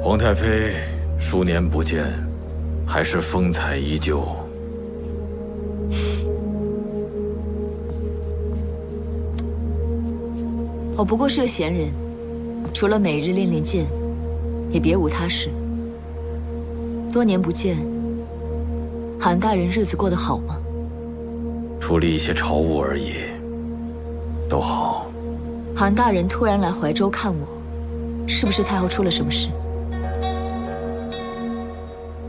皇太妃，数年不见，还是风采依旧。我不过是个闲人，除了每日练练剑，也别无他事。多年不见，韩大人日子过得好吗？处理一些朝务而已，都好。韩大人突然来怀州看我，是不是太后出了什么事？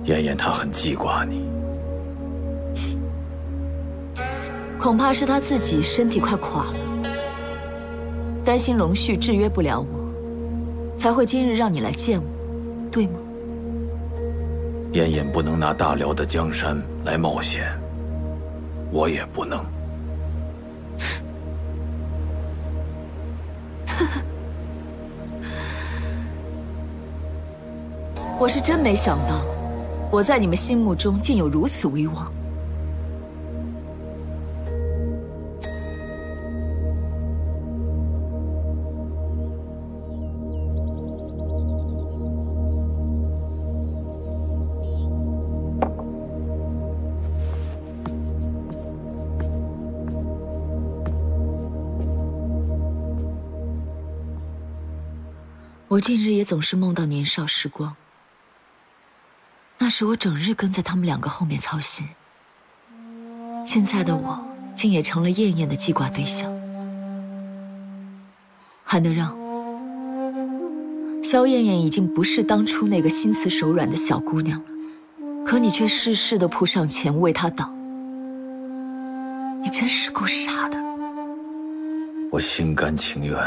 燕燕她很记挂你，恐怕是她自己身体快垮了，担心龙旭制约不了我，才会今日让你来见我，对吗？燕燕不能拿大辽的江山来冒险，我也不能。我是真没想到，我在你们心目中竟有如此威望。我近日也总是梦到年少时光。那时我整日跟在他们两个后面操心，现在的我竟也成了燕燕的记挂对象。韩德让，萧燕燕已经不是当初那个心慈手软的小姑娘了，可你却事事的扑上前为她挡，你真是够傻的。我心甘情愿。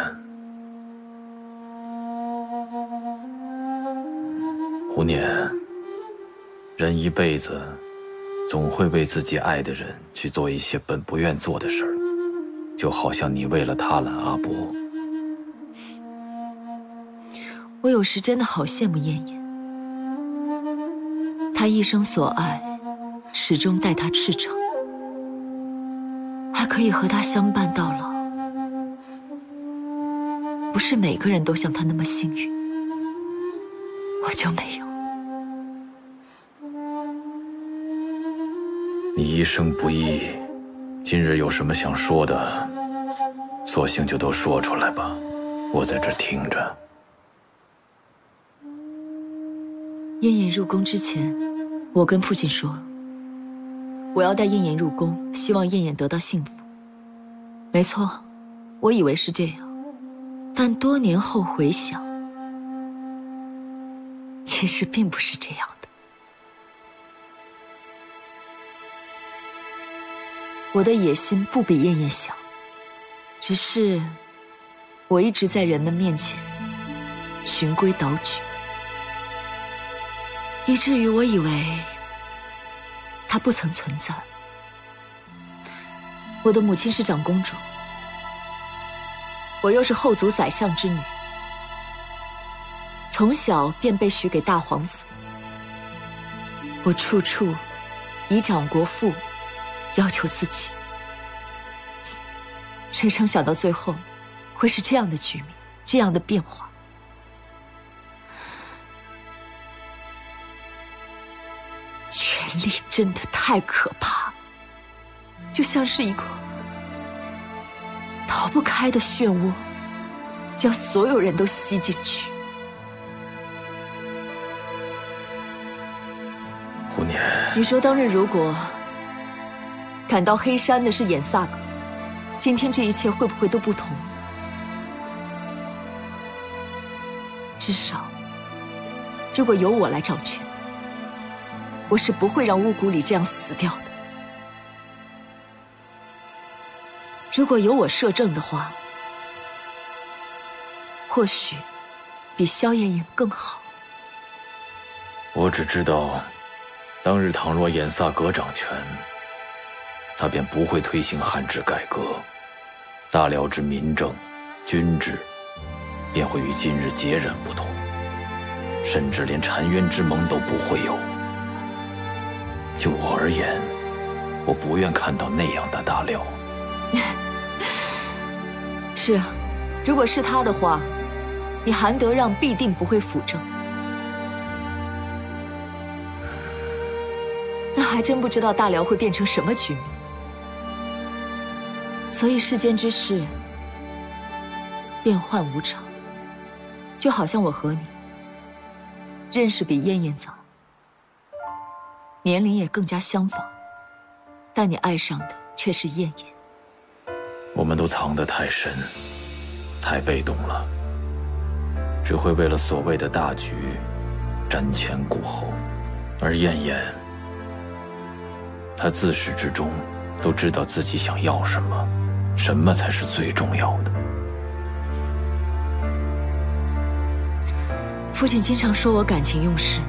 胡年。人一辈子，总会为自己爱的人去做一些本不愿做的事儿，就好像你为了他揽阿伯。我有时真的好羡慕燕燕，他一生所爱，始终待他赤诚，还可以和他相伴到老。不是每个人都像她那么幸运，我就没有。一生不易，今日有什么想说的，索性就都说出来吧，我在这听着。燕燕入宫之前，我跟父亲说，我要带燕燕入宫，希望燕燕得到幸福。没错，我以为是这样，但多年后回想，其实并不是这样。我的野心不比燕燕小，只是我一直在人们面前循规蹈矩，以至于我以为她不曾存在。我的母亲是长公主，我又是后族宰相之女，从小便被许给大皇子，我处处以长国父。要求自己，谁成想到最后会是这样的局面，这样的变化？权力真的太可怕，就像是一个逃不开的漩涡，将所有人都吸进去。胡年，你说当日如果……赶到黑山的是眼萨格，今天这一切会不会都不同？至少，如果由我来掌权，我是不会让乌古里这样死掉的。如果由我摄政的话，或许比萧燕燕更好。我只知道，当日倘若眼萨格掌权。他便不会推行汉制改革，大辽之民政、军制便会与今日截然不同，甚至连澶渊之盟都不会有。就我而言，我不愿看到那样的大辽。是啊，如果是他的话，你韩德让必定不会辅政。那还真不知道大辽会变成什么局面。所以世间之事变幻无常，就好像我和你认识比燕燕早，年龄也更加相仿，但你爱上的却是燕燕。我们都藏得太深，太被动了，只会为了所谓的大局瞻前顾后，而燕燕，她自始至终都知道自己想要什么。什么才是最重要的？父亲经常说我感情用事，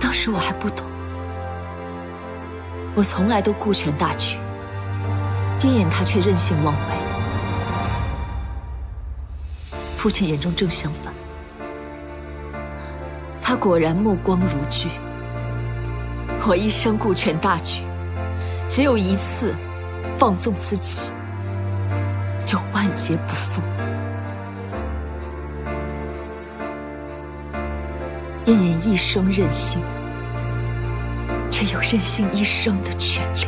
当时我还不懂。我从来都顾全大局，燕燕她却任性妄为。父亲眼中正相反，他果然目光如炬。我一生顾全大局，只有一次放纵自己。就万劫不复。燕燕一生任性，却有任性一生的权利。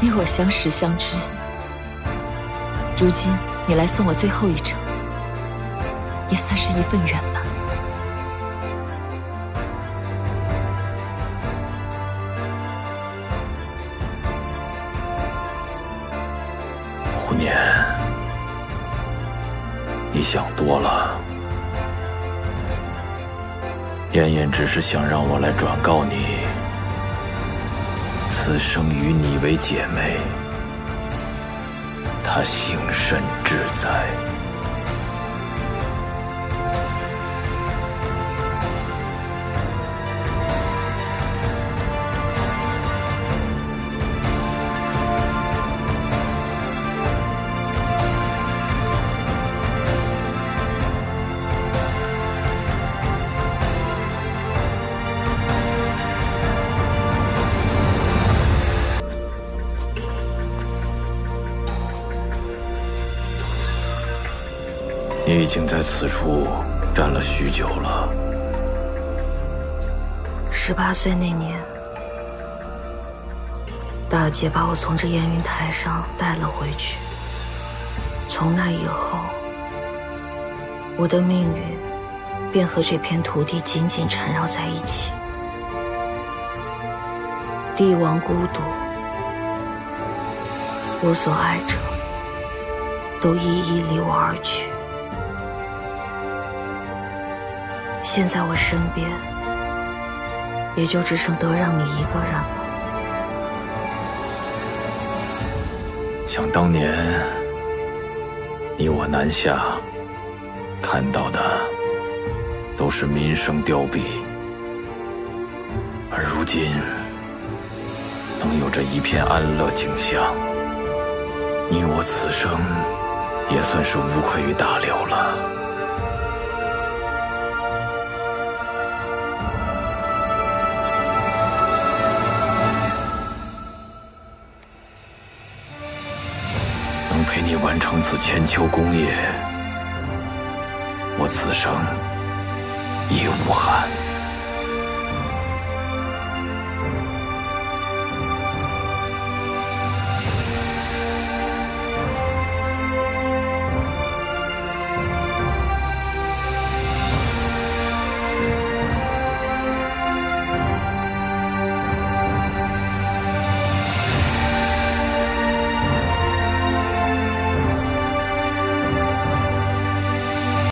你我相识相知，如今你来送我最后一程，也算是一份缘吧。念，你想多了。燕燕只是想让我来转告你，此生与你为姐妹，她幸甚至哉。已经在此处站了许久了。十八岁那年，大姐把我从这烟云台上带了回去。从那以后，我的命运便和这片土地紧紧缠绕在一起。帝王孤独，我所爱者都一一离我而去。现在我身边，也就只剩德让你一个人了。想当年，你我南下，看到的都是民生凋敝，而如今能有这一片安乐景象，你我此生也算是无愧于大辽了。陪你完成此千秋功业，我此生已无憾。